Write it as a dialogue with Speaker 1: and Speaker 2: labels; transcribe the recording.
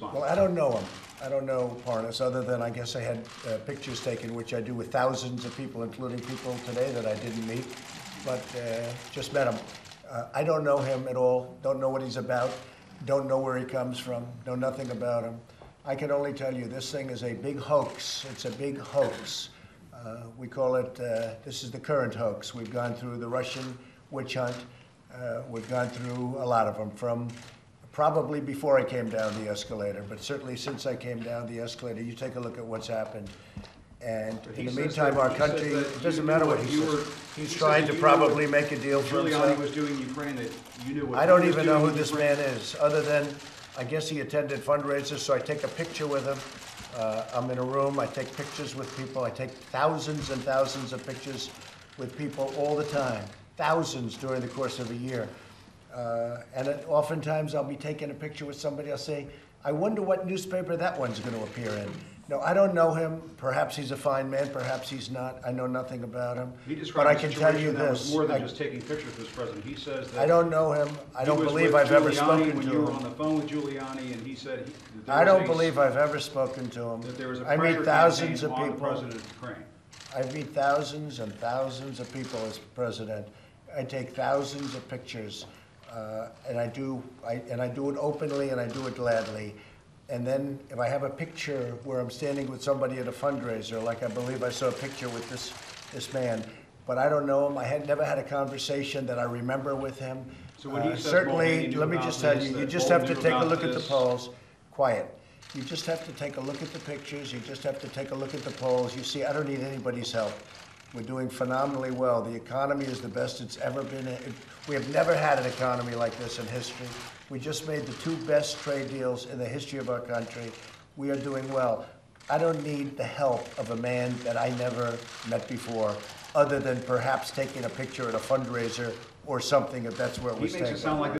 Speaker 1: Well, I don't know him. I don't know Parnas, other than I guess I had uh, pictures taken, which I do with thousands of people, including people today that I didn't meet, but uh, just met him. Uh, I don't know him at all, don't know what he's about, don't know where he comes from, know nothing about him. I can only tell you, this thing is a big hoax. It's a big hoax. Uh, We call it, uh, this is the current hoax. We've gone through the Russian witch hunt. Uh, We've gone through a lot of them, from probably before I came down the escalator, but certainly since I came down the escalator, you take a look at what's happened. And
Speaker 2: But
Speaker 1: in
Speaker 2: he
Speaker 1: the
Speaker 2: says
Speaker 1: meantime,
Speaker 2: that-
Speaker 1: our
Speaker 2: he says
Speaker 1: country,
Speaker 2: that
Speaker 1: it
Speaker 2: you
Speaker 1: doesn't
Speaker 2: knew
Speaker 1: matter
Speaker 2: what
Speaker 1: he
Speaker 2: you
Speaker 1: says.
Speaker 2: were- he
Speaker 1: He's
Speaker 2: says
Speaker 1: trying
Speaker 2: that
Speaker 1: to
Speaker 2: you knew
Speaker 1: probably
Speaker 2: what
Speaker 1: make a deal for himself.
Speaker 2: Giuliani was doing in Ukraine that you knew what.
Speaker 1: I don't
Speaker 2: was
Speaker 1: even know
Speaker 2: doing
Speaker 1: who
Speaker 2: in
Speaker 1: this
Speaker 2: Ukraine.
Speaker 1: man is, other than, I guess he attended fundraisers, so I take a picture with him. Uh, I'm in a room, I take pictures with people, I take thousands and thousands of pictures with people all the time, thousands during the course of a year. Uh, And it- oftentimes, I'll be taking a picture with somebody, I'll say, I wonder what newspaper that one's gonna appear in. No, I don't know him, perhaps he's a fine man, perhaps he's not, I know nothing about him.
Speaker 2: He
Speaker 1: But
Speaker 2: described
Speaker 1: I
Speaker 2: a
Speaker 1: can tell you
Speaker 2: that was
Speaker 1: this.
Speaker 2: more than
Speaker 1: I-
Speaker 2: just taking pictures with this president. He says that.
Speaker 1: I don't know him, I don't believe I've ever
Speaker 2: Giuliani
Speaker 1: spoken
Speaker 2: When
Speaker 1: to
Speaker 2: you were
Speaker 1: him.
Speaker 2: on the phone with Giuliani and he said. he-
Speaker 1: I
Speaker 2: was
Speaker 1: don't
Speaker 2: a-
Speaker 1: believe I've ever spoken to him.
Speaker 2: That there was a
Speaker 1: I meet thousands of people.
Speaker 2: president of Ukraine.
Speaker 1: I meet thousands and thousands of people as president. I take thousands of pictures, uh, and I do, I, and I do it openly and I do it gladly. And then if I have a picture where I'm standing with somebody at a fundraiser, like I believe I saw a picture with this, this man, but I don't know him, I had never had a conversation that I remember with him.
Speaker 2: So when he
Speaker 1: Uh,
Speaker 2: says
Speaker 1: Certainly, let me just tell you, you just have to take a look at the polls. Quiet. You just have to take a look at the pictures, you just have to take a look at the polls. You see, I don't need anybody's help. We're doing phenomenally well. The economy is the best it's ever been. It- We have never had an economy like this in history. We just made the two best trade deals in the history of our country. We are doing well. I don't need the help of a man that I never met before, other than perhaps taking a picture at a fundraiser or something, if that's where it
Speaker 2: He
Speaker 1: was
Speaker 2: makes
Speaker 1: taken.
Speaker 2: it sound like